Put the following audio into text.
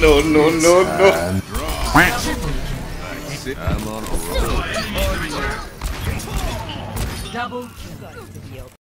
No, no, no, no. I'm on a roll. Double kill.